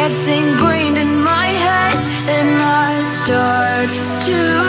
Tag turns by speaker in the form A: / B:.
A: gets ingrained in my head, and I start to